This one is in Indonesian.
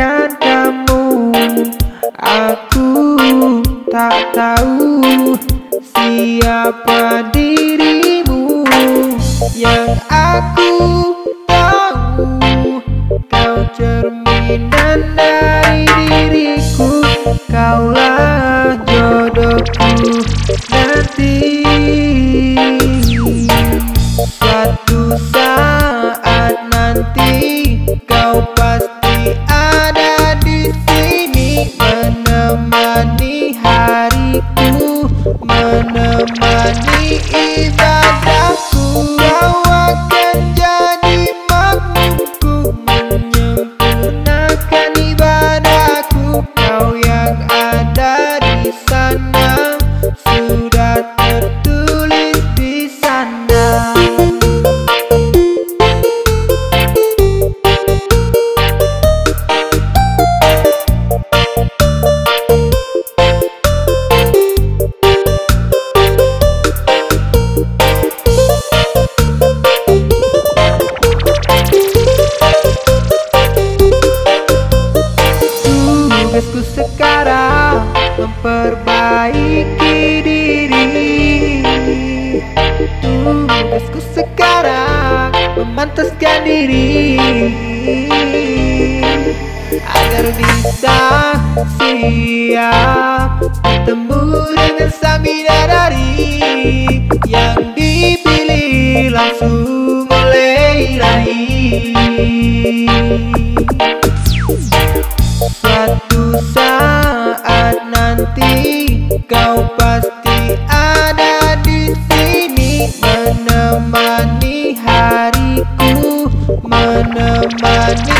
Kamu Aku tak tahu Siapa dirimu. Yang aku menemani ibadahku kau memperbaiki diri. Tugasku sekarang memantaskan diri. Agar bisa siap bertemu dengan sang bidadari Yang dipilih langsung oleh ilahi nanti kau pasti ada di sini. Menemani hariku menemani